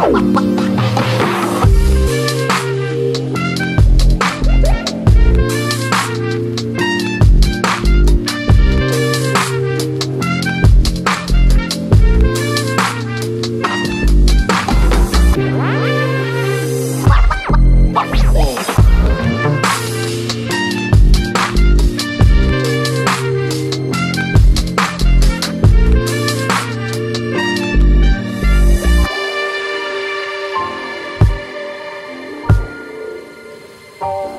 Oh, What?